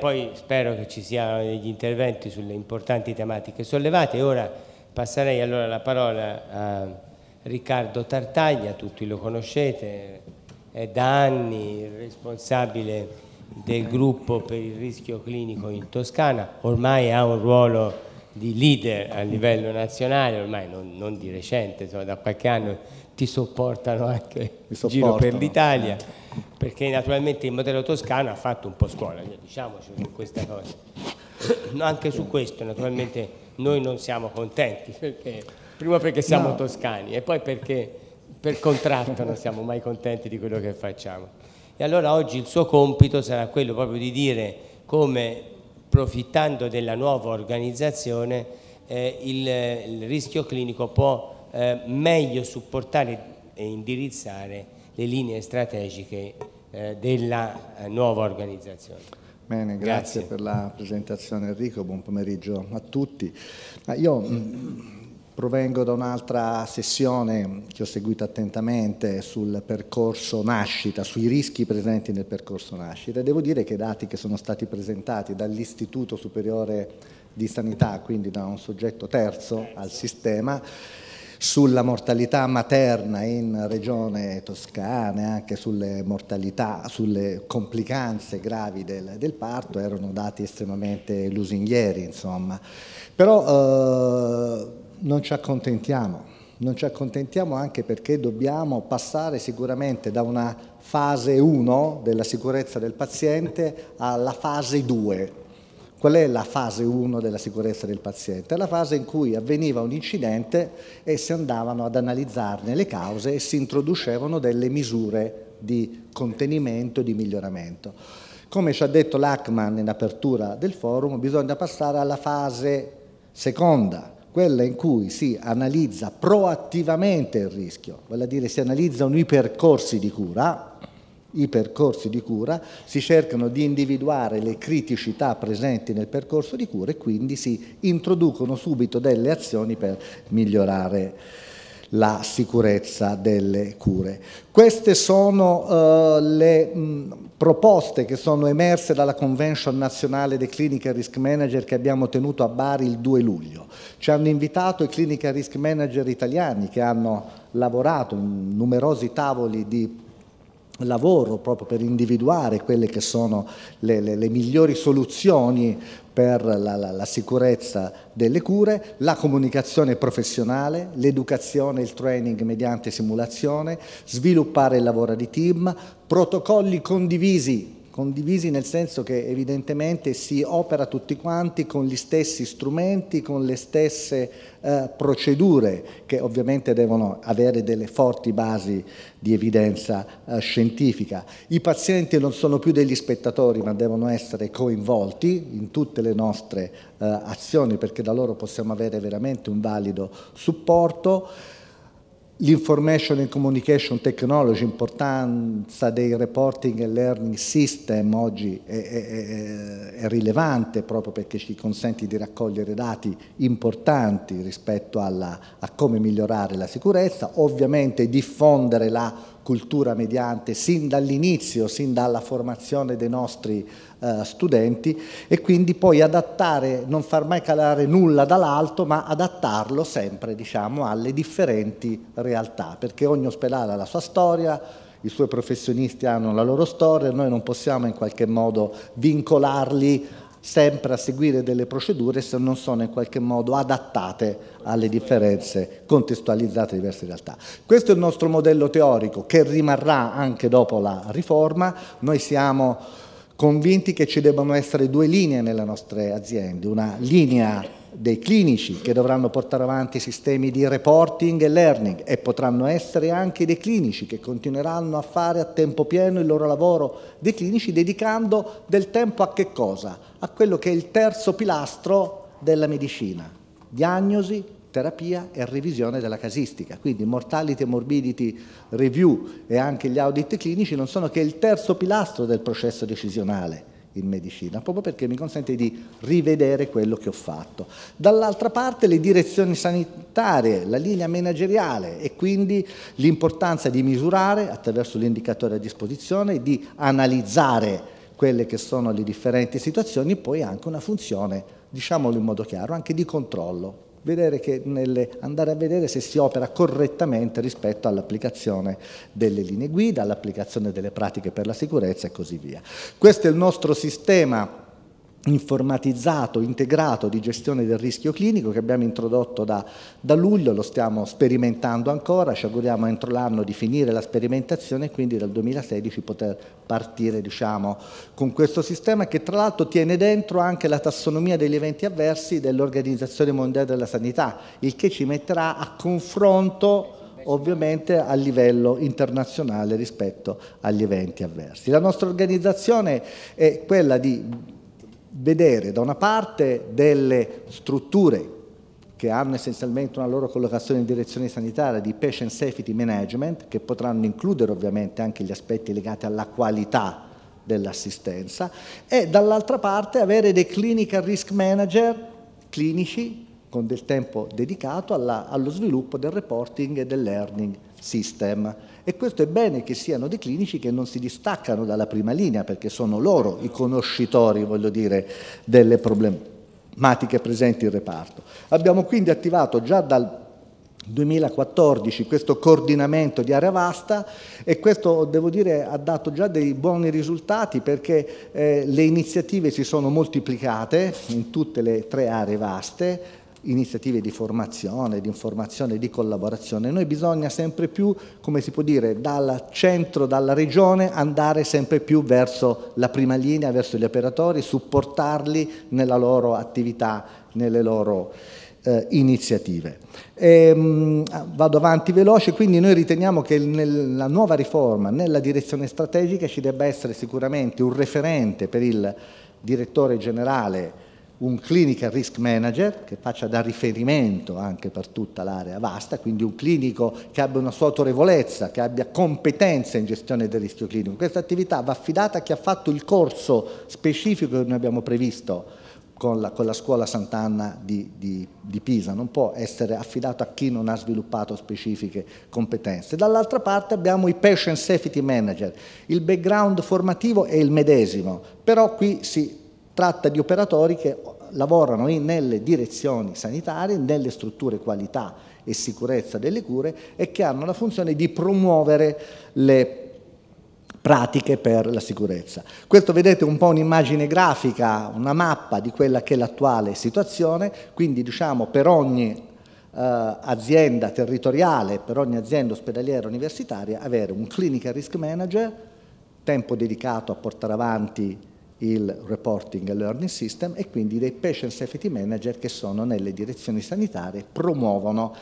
poi spero che ci siano degli interventi sulle importanti tematiche sollevate. E ora passerei allora la parola a Riccardo Tartaglia, tutti lo conoscete, è da anni il responsabile del gruppo per il rischio clinico in Toscana, ormai ha un ruolo di leader a livello nazionale, ormai non, non di recente, insomma, da qualche anno ti sopportano anche in giro per l'Italia, perché naturalmente il modello toscano ha fatto un po' scuola, diciamoci su questa cosa. Anche su questo naturalmente noi non siamo contenti, perché, prima perché siamo no. toscani e poi perché per contratto non siamo mai contenti di quello che facciamo. E allora oggi il suo compito sarà quello proprio di dire come, profittando della nuova organizzazione, eh, il, il, rischio clinico può eh, meglio supportare e indirizzare le linee strategiche eh, della eh, nuova organizzazione. Bene, grazie, grazie, per la presentazione Enrico, buon pomeriggio a tutti. Io mm, Provengo da un'altra sessione che ho seguito attentamente sul percorso nascita, sui rischi presenti nel percorso nascita. Devo dire che i dati che sono stati presentati dall'Istituto Superiore di Sanità, quindi da un soggetto terzo al sistema, sulla mortalità materna in regione toscana e anche sulle mortalità, sulle complicanze gravi del, del parto erano dati estremamente lusinghieri, insomma. Però eh, non ci accontentiamo, non ci accontentiamo anche perché dobbiamo passare sicuramente da una fase 1 della sicurezza del paziente alla fase 2. Qual è la fase 1 della sicurezza del paziente? È la fase in cui avveniva un incidente e si andavano ad analizzarne le cause e si introducevano delle misure di contenimento, di miglioramento. Come ci ha detto Lachman in apertura del forum, bisogna passare alla fase seconda, quella in cui si analizza proattivamente il rischio, vale a dire si analizzano i percorsi di cura, i percorsi di cura, si cercano di individuare le criticità presenti nel percorso di cura e quindi si introducono subito delle azioni per migliorare la sicurezza delle cure. Queste sono uh, le mh, proposte che sono emerse dalla Convention nazionale dei Clinical Risk Manager che abbiamo tenuto a Bari il 2 luglio. Ci hanno invitato i Clinical Risk Manager italiani che hanno lavorato in numerosi tavoli di lavoro proprio per individuare quelle che sono le, le, le migliori soluzioni per la, la, la, sicurezza delle cure, la comunicazione professionale, l'educazione, il training mediante simulazione, sviluppare il lavoro di team, protocolli condivisi condivisi nel senso che evidentemente si opera tutti quanti con gli stessi strumenti, con le stesse eh, procedure che ovviamente devono avere delle forti basi di evidenza eh, scientifica. I pazienti non sono più degli spettatori ma devono essere coinvolti in tutte le nostre eh, azioni perché da loro possiamo avere veramente un valido supporto. L'information and communication technology, l'importanza dei reporting e learning system oggi è, è, è, rilevante proprio perché ci consente di raccogliere dati importanti rispetto alla, a come migliorare la sicurezza, ovviamente diffondere la cultura mediante sin dall'inizio, sin dalla formazione dei nostri eh, studenti e quindi poi adattare, non far mai calare nulla dall'alto, ma adattarlo sempre diciamo, alle differenti realtà, perché ogni ospedale ha la sua storia, i suoi professionisti hanno la loro storia, noi non possiamo in qualche modo vincolarli sempre a seguire delle procedure se non sono in qualche modo adattate alle differenze contestualizzate di diverse realtà. Questo è il nostro modello teorico che rimarrà anche dopo la riforma. Noi siamo convinti che ci debbano essere due linee nelle nostre aziende, una linea dei clinici che dovranno portare avanti sistemi di reporting e learning e potranno essere anche dei clinici che continueranno a fare a tempo pieno il loro lavoro dei clinici dedicando del tempo a che cosa? A quello che è il terzo pilastro della medicina, diagnosi, terapia e revisione della casistica. Quindi mortality e morbidity review e anche gli audit clinici non sono che il terzo pilastro del processo decisionale in medicina, proprio perché mi consente di rivedere quello che ho fatto. Dall'altra parte le direzioni sanitarie, la linea manageriale e quindi l'importanza di misurare attraverso l'indicatore a disposizione, di analizzare quelle che sono le differenti situazioni, poi anche una funzione, diciamolo in modo chiaro, anche di controllo, nelle, andare a vedere se si opera correttamente rispetto all'applicazione delle linee guida, all'applicazione delle pratiche per la sicurezza e così via. Questo è il nostro sistema informatizzato, integrato di gestione del rischio clinico che abbiamo introdotto da, da, luglio, lo stiamo sperimentando ancora, ci auguriamo entro l'anno di finire la sperimentazione e quindi dal 2016 poter partire diciamo, con questo sistema che tra l'altro tiene dentro anche la tassonomia degli eventi avversi dell'Organizzazione Mondiale della Sanità, il che ci metterà a confronto ovviamente a livello internazionale rispetto agli eventi avversi. La nostra organizzazione è quella di vedere da una parte delle strutture che hanno essenzialmente una loro collocazione in direzione sanitaria di patient safety management, che potranno includere ovviamente anche gli aspetti legati alla qualità dell'assistenza, e dall'altra parte avere dei clinical risk manager clinici con del tempo dedicato alla, allo sviluppo del reporting e del learning system. E questo è bene che siano dei clinici che non si distaccano dalla prima linea, perché sono loro i conoscitori, voglio dire, delle problematiche presenti in reparto. Abbiamo quindi attivato già dal 2014 questo coordinamento di area vasta e questo devo dire ha dato già dei buoni risultati perché eh, le iniziative si sono moltiplicate in tutte le tre aree vaste, iniziative di formazione, di informazione, di collaborazione. Noi bisogna sempre più, come si può dire, dal centro, dalla regione, andare sempre più verso la prima linea, verso gli operatori, supportarli nella loro attività, nelle loro eh, iniziative. E, mh, vado avanti veloce, quindi noi riteniamo che nella nuova riforma, nella direzione strategica, ci debba essere sicuramente un referente per il direttore generale un clinical risk manager che faccia da riferimento anche per tutta l'area vasta, quindi un clinico che abbia una sua autorevolezza, che abbia competenze in gestione del rischio clinico. Questa attività va affidata a chi ha fatto il corso specifico che noi abbiamo previsto con la, con la scuola Sant'Anna di, di, di, Pisa, non può essere affidato a chi non ha sviluppato specifiche competenze. Dall'altra parte abbiamo i patient safety manager, il background formativo è il medesimo, però qui si tratta di operatori che lavorano in, nelle direzioni sanitarie, nelle strutture qualità e sicurezza delle cure e che hanno la funzione di promuovere le pratiche per la sicurezza. Questo vedete un po' un'immagine grafica, una mappa di quella che è l'attuale situazione, quindi diciamo per ogni eh, azienda territoriale, per ogni azienda ospedaliera universitaria avere un clinical risk manager, tempo dedicato a portare avanti il reporting e learning system e quindi dei patient safety manager che sono nelle direzioni sanitarie, promuovono,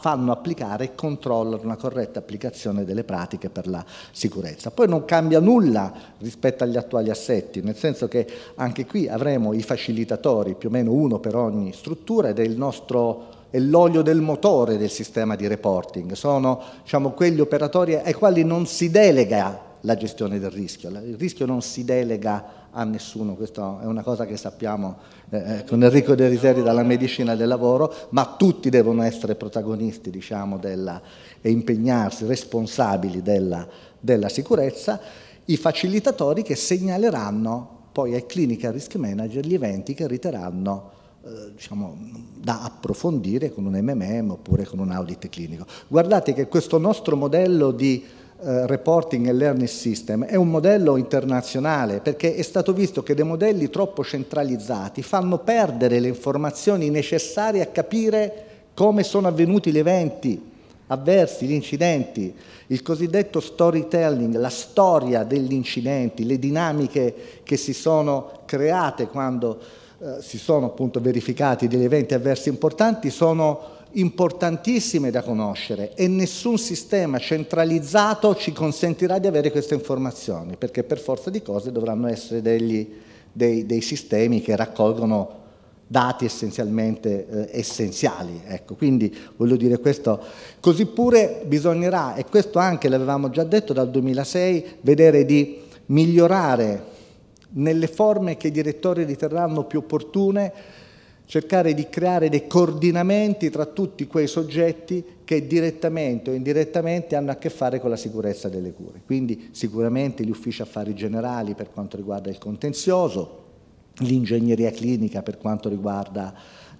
fanno applicare e controllano una corretta applicazione delle pratiche per la sicurezza. Poi non cambia nulla rispetto agli attuali assetti, nel senso che anche qui avremo i facilitatori, più o meno uno per ogni struttura ed è il nostro è l'olio del motore del sistema di reporting, sono diciamo, quegli operatori ai quali non si delega la gestione del rischio, il rischio non si delega a nessuno, questa è una cosa che sappiamo eh, eh, con Enrico De Riseri dalla medicina del lavoro, ma tutti devono essere protagonisti diciamo, della, e impegnarsi, responsabili della, della sicurezza, i facilitatori che segnaleranno poi ai clinical risk manager gli eventi che riteranno eh, diciamo, da approfondire con un MMM oppure con un audit clinico. Guardate che questo nostro modello di eh, reporting e learning system è un modello internazionale perché è stato visto che dei modelli troppo centralizzati fanno perdere le informazioni necessarie a capire come sono avvenuti gli eventi avversi, gli incidenti, il cosiddetto storytelling, la storia degli incidenti, le dinamiche che si sono create quando eh, si sono appunto verificati degli eventi avversi importanti sono importantissime da conoscere e nessun sistema centralizzato ci consentirà di avere queste informazioni, perché per forza di cose dovranno essere degli, dei, dei, sistemi che raccolgono dati essenzialmente eh, essenziali. Ecco, quindi voglio dire questo. Così pure bisognerà, e questo anche l'avevamo già detto dal 2006, vedere di migliorare nelle forme che i direttori riterranno più opportune cercare di creare dei coordinamenti tra tutti quei soggetti che direttamente o indirettamente hanno a che fare con la sicurezza delle cure. Quindi sicuramente gli uffici affari generali per quanto riguarda il contenzioso, l'ingegneria clinica per quanto riguarda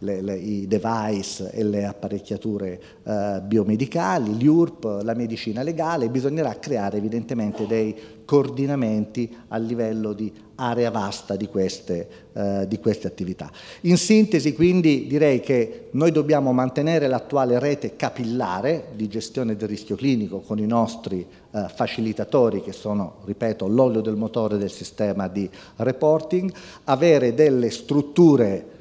le, le, i device e le apparecchiature eh, biomedicali, l'URP, la medicina legale, bisognerà creare evidentemente dei coordinamenti a livello di area vasta di queste, eh, di queste attività. In sintesi quindi direi che noi dobbiamo mantenere l'attuale rete capillare di gestione del rischio clinico con i nostri eh, facilitatori che sono, ripeto, l'olio del motore del sistema di reporting, avere delle strutture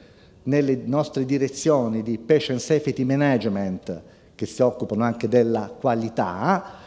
nelle nostre direzioni di patient safety management che si occupano anche della qualità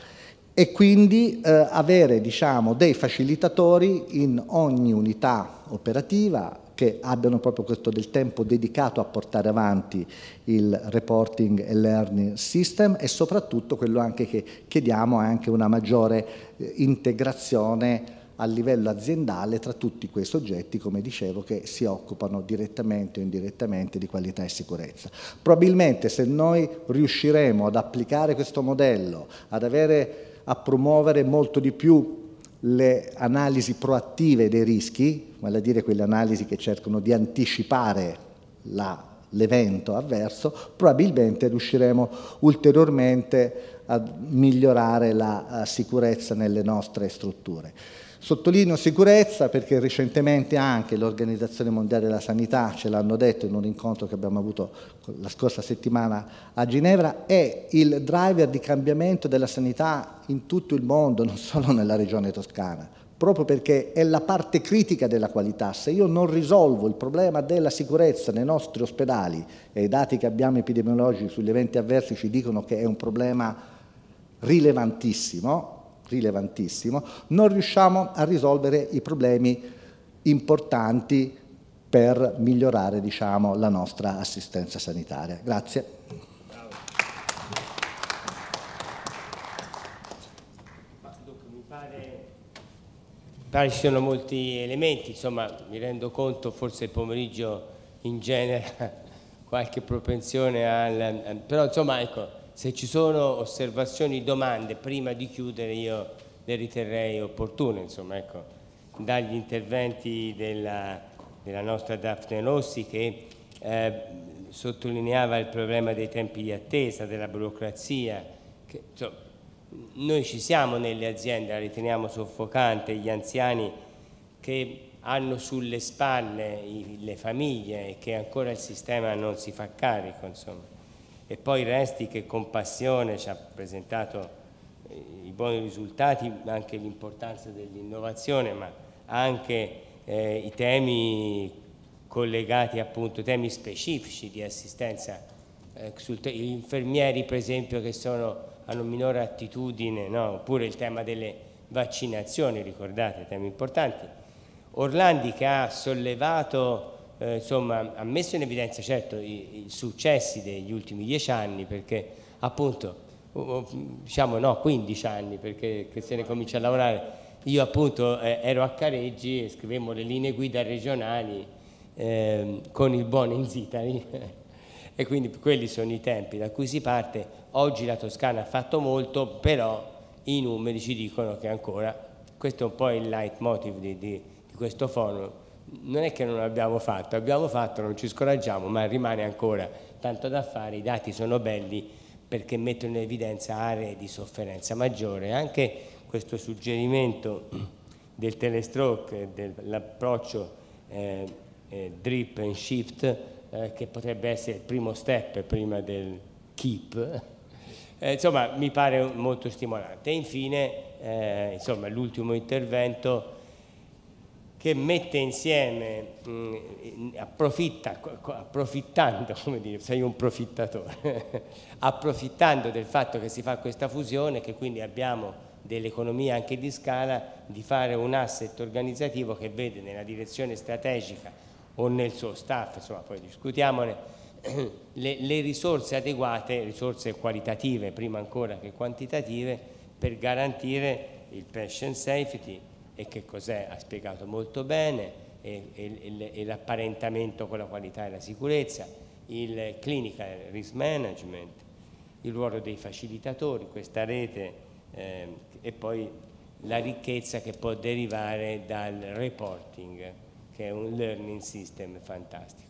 e quindi eh, avere diciamo, dei facilitatori in ogni unità operativa che abbiano proprio questo del tempo dedicato a portare avanti il reporting e learning system e soprattutto quello anche che chiediamo anche una maggiore eh, integrazione a livello aziendale tra tutti quei soggetti, come dicevo, che si occupano direttamente o indirettamente di qualità e sicurezza. Probabilmente se noi riusciremo ad applicare questo modello, ad avere, a promuovere molto di più le analisi proattive dei rischi, vale a dire quelle analisi che cercano di anticipare l'evento avverso, probabilmente riusciremo ulteriormente a migliorare la sicurezza nelle nostre strutture. Sottolineo sicurezza perché recentemente anche l'Organizzazione Mondiale della Sanità, ce l'hanno detto in un incontro che abbiamo avuto la scorsa settimana a Ginevra, è il driver di cambiamento della sanità in tutto il mondo, non solo nella regione toscana, proprio perché è la parte critica della qualità. Se io non risolvo il problema della sicurezza nei nostri ospedali, e i dati che abbiamo epidemiologici sugli eventi avversi ci dicono che è un problema rilevantissimo, rilevantissimo, non riusciamo a risolvere i problemi importanti per migliorare diciamo, la nostra assistenza sanitaria. Grazie. pare ci siano molti elementi, insomma mi rendo conto, forse il pomeriggio in genere qualche propensione al... però insomma ecco, se ci sono osservazioni, domande, prima di chiudere io le riterrei opportune, insomma, ecco, dagli interventi della, della nostra Daphne Rossi che eh, sottolineava il problema dei tempi di attesa, della burocrazia, che, insomma, noi ci siamo nelle aziende, la riteniamo soffocante, gli anziani che hanno sulle spalle i, le famiglie e che ancora il sistema non si fa carico, insomma e poi Resti che con passione ci ha presentato eh, i buoni risultati, anche l'importanza dell'innovazione, ma anche eh, i temi collegati appunto, temi specifici di assistenza, eh, gli infermieri per esempio che sono, hanno minore attitudine, no? oppure il tema delle vaccinazioni, ricordate, temi importanti. Orlandi che ha sollevato eh, insomma, ha messo in evidenza certo i, i, successi degli ultimi dieci anni perché appunto, diciamo no, 15 anni perché se ne comincia a lavorare. Io appunto eh, ero a Careggi e scrivevo le linee guida regionali eh, con il buon Enzitari e quindi quelli sono i tempi da cui si parte. Oggi la Toscana ha fatto molto, però i numeri ci dicono che ancora, questo è un po' il leitmotiv di, di, di questo forum, non è che non abbiamo fatto, abbiamo fatto, non ci scoraggiamo, ma rimane ancora tanto da fare, i dati sono belli perché mettono in evidenza aree di sofferenza maggiore. Anche questo suggerimento del telestroke, dell'approccio eh, eh, drip and shift, eh, che potrebbe essere il primo step prima del keep, eh, insomma mi pare molto stimolante. E infine, eh, l'ultimo intervento, che mette insieme, mh, mm, approfitta, approfittando, come dire, sei un profittatore, approfittando del fatto che si fa questa fusione, che quindi abbiamo dell'economia anche di scala, di fare un asset organizzativo che vede nella direzione strategica o nel suo staff, insomma poi discutiamone, le, le risorse adeguate, risorse qualitative prima ancora che quantitative, per garantire il patient safety, e che cos'è ha spiegato molto bene e, e, e l'apparentamento con la qualità e la sicurezza, il clinical risk management, il ruolo dei facilitatori, questa rete eh, e poi la ricchezza che può derivare dal reporting, che è un learning system fantastico.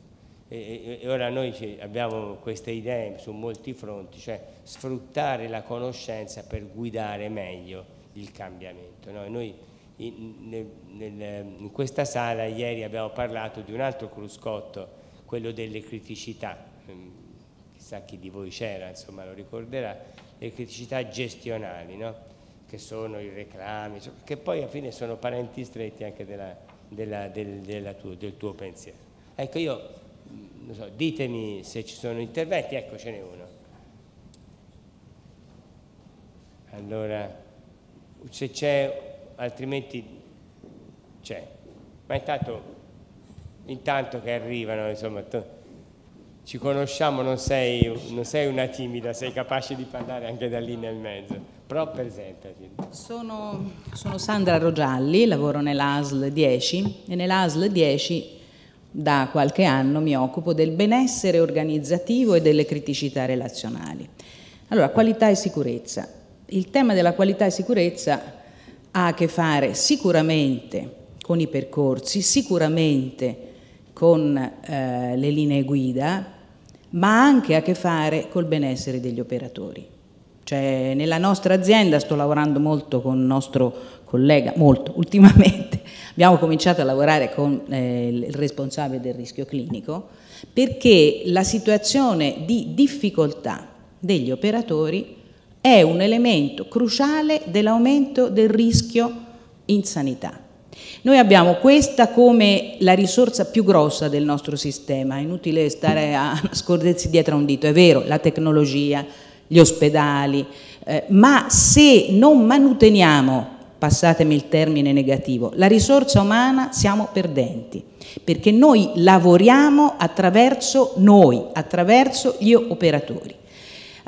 E, e ora noi abbiamo queste idee su molti fronti, cioè sfruttare la conoscenza per guidare meglio il cambiamento. No? Noi in, nel, in, questa sala ieri abbiamo parlato di un altro cruscotto, quello delle criticità, ehm, chissà chi di voi c'era, insomma lo ricorderà, le criticità gestionali, no? che sono i reclami, che poi alla fine sono parenti stretti anche della, della, del, tuo, del tuo pensiero. Ecco io so, ditemi se ci sono interventi, ecco ce n'è uno. Allora, se c'è, altrimenti c'è. Ma intanto, intanto che arrivano, insomma, ci conosciamo, non sei, non sei, una timida, sei capace di parlare anche da lì nel mezzo. Però presentati. Sono, sono Sandra Rogialli, lavoro nell'ASL 10 e nell'ASL 10 da qualche anno mi occupo del benessere organizzativo e delle criticità relazionali. Allora, qualità e sicurezza. Il tema della qualità e sicurezza ha a che fare sicuramente con i percorsi, sicuramente con eh, le linee guida, ma anche a che fare col benessere degli operatori. Cioè, nella nostra azienda sto lavorando molto con il nostro collega, molto ultimamente, abbiamo cominciato a lavorare con eh, il responsabile del rischio clinico perché la situazione di difficoltà degli operatori è un elemento cruciale dell'aumento del rischio in sanità. Noi abbiamo questa come la risorsa più grossa del nostro sistema, è inutile stare a scordersi dietro a un dito, è vero, la tecnologia, gli ospedali, eh, ma se non manuteniamo, passatemi il termine negativo, la risorsa umana siamo perdenti, perché noi lavoriamo attraverso noi, attraverso gli operatori.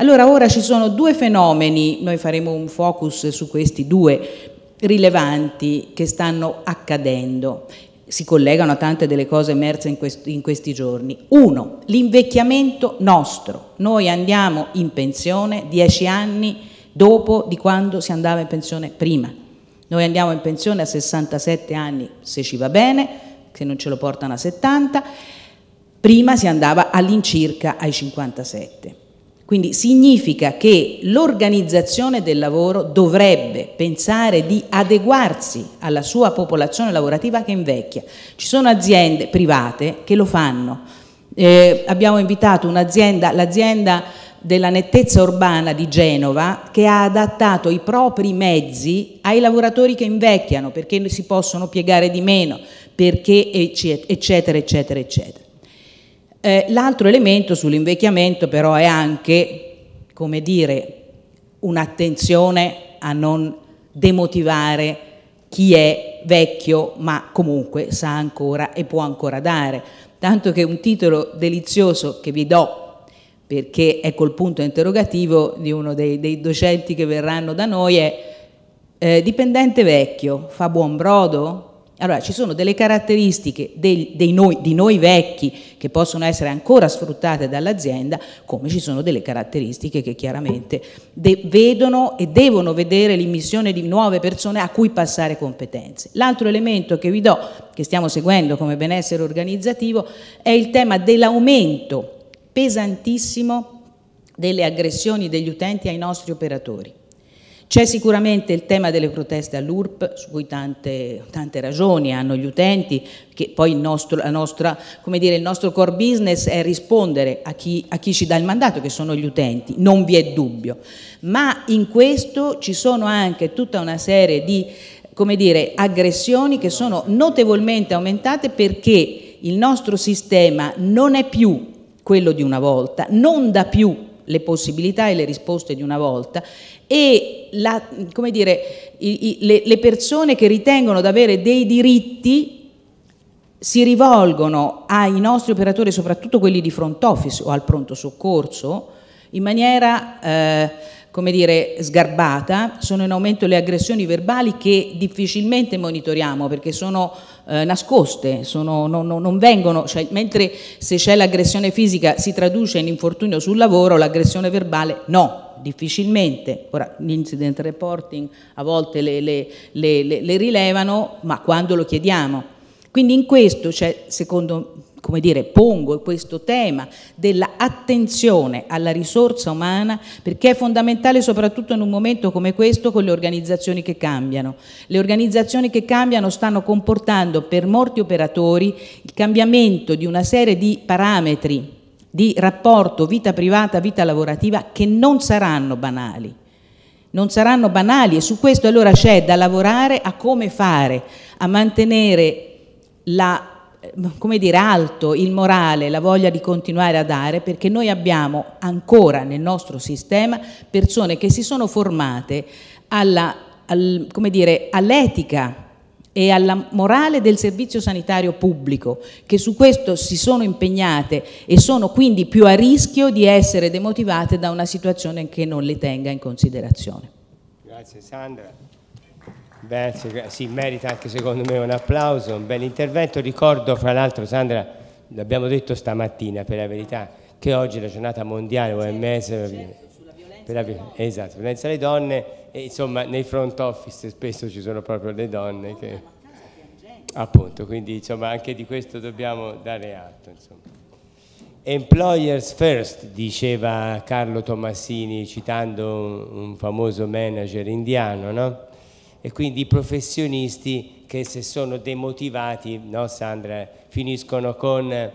Allora ora ci sono due fenomeni, noi faremo un focus su questi due rilevanti che stanno accadendo si collegano a tante delle cose emerse in questi, in questi giorni. Uno, l'invecchiamento nostro. Noi andiamo in pensione dieci anni dopo di quando si andava in pensione prima. Noi andiamo in pensione a 67 anni se ci va bene, se non ce lo portano a 70, prima si andava all'incirca ai 57. Quindi significa che l'organizzazione del lavoro dovrebbe pensare di adeguarsi alla sua popolazione lavorativa che invecchia. Ci sono aziende private che lo fanno. Eh, abbiamo invitato un'azienda, l'azienda della nettezza urbana di Genova, che ha adattato i propri mezzi ai lavoratori che invecchiano, perché si possono piegare di meno, perché eccetera, eccetera, eccetera. Eh, l'altro elemento sull'invecchiamento però è anche, come dire, un'attenzione a non demotivare chi è vecchio ma comunque sa ancora e può ancora dare. Tanto che un titolo delizioso che vi do perché è col punto interrogativo di uno dei, dei docenti che verranno da noi è eh, dipendente vecchio, fa buon brodo? Allora, ci sono delle caratteristiche dei, dei noi, di noi vecchi che possono essere ancora sfruttate dall'azienda, come ci sono delle caratteristiche che chiaramente vedono e devono vedere l'immissione di nuove persone a cui passare competenze. L'altro elemento che vi do, che stiamo seguendo come benessere organizzativo, è il tema dell'aumento pesantissimo delle aggressioni degli utenti ai nostri operatori. C'è sicuramente il tema delle proteste all'URP, su cui tante, tante, ragioni hanno gli utenti, che poi il nostro, nostra, dire, il nostro core business è rispondere a chi, a chi ci dà il mandato, che sono gli utenti, non vi è dubbio. Ma in questo ci sono anche tutta una serie di come dire, aggressioni che sono notevolmente aumentate perché il nostro sistema non è più quello di una volta, non dà più le possibilità e le risposte di una volta e la, dire, i, i, le, le persone che ritengono di avere dei diritti si rivolgono ai nostri operatori, soprattutto quelli di front office o al pronto soccorso, in maniera eh, come dire, sgarbata, sono in aumento le aggressioni verbali che difficilmente monitoriamo perché sono eh, nascoste, sono, non, non, vengono, cioè, mentre se c'è l'aggressione fisica si traduce in infortunio sul lavoro, l'aggressione verbale no, difficilmente. Ora l'incident reporting a volte le, le, le, le rilevano, ma quando lo chiediamo. Quindi in questo c'è, secondo come dire, pongo questo tema dell'attenzione alla risorsa umana perché è fondamentale soprattutto in un momento come questo con le organizzazioni che cambiano. Le organizzazioni che cambiano stanno comportando per molti operatori il cambiamento di una serie di parametri di rapporto vita privata, vita lavorativa che non saranno banali. Non saranno banali e su questo allora c'è da lavorare a come fare a mantenere la come dire, alto il morale, la voglia di continuare a dare, perché noi abbiamo ancora nel nostro sistema persone che si sono formate all'etica e alla morale del servizio sanitario pubblico, che su questo si sono impegnate e sono quindi più a rischio di essere demotivate da una situazione che non le tenga in considerazione. Grazie Sandra. Beh, sì, merita anche secondo me un applauso, un bel intervento. Ricordo fra l'altro Sandra, l'abbiamo detto stamattina per la verità, che oggi è la giornata mondiale OMS certo, per la, esatto, violenza alle donne e insomma nei front office spesso ci sono proprio le donne che appunto, quindi insomma anche di questo dobbiamo dare atto. Insomma. Employers first, diceva Carlo Tomassini citando un famoso manager indiano, no? E quindi i professionisti che se sono demotivati, no Sandra, finiscono con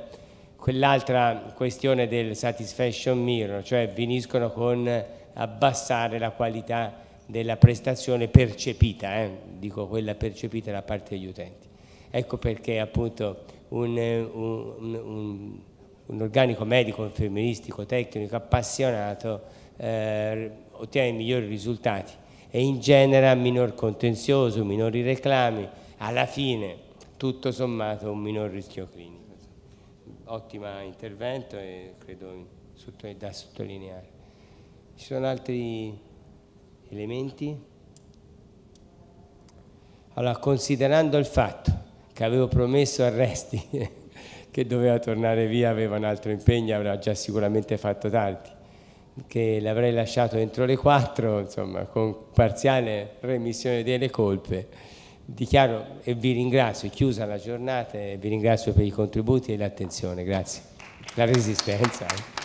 quell'altra questione del satisfaction mirror, cioè finiscono con abbassare la qualità della prestazione percepita, eh? dico quella percepita da parte degli utenti. Ecco perché appunto un, un, un, un organico medico, infermieristico, tecnico, appassionato eh, ottiene i migliori risultati e ingenera minor contenzioso, minori reclami, alla fine tutto sommato un minor rischio clinico. Ottimo intervento e credo da sottolineare. Ci sono altri elementi? Allora, considerando il fatto che avevo promesso a Resti che doveva tornare via, aveva un altro impegno, avrà già sicuramente fatto tardi, che l'avrei lasciato entro le 4, insomma, con parziale remissione delle colpe. Dichiaro e vi ringrazio, chiusa la giornata e vi ringrazio per i contributi e l'attenzione, grazie. La resistenza.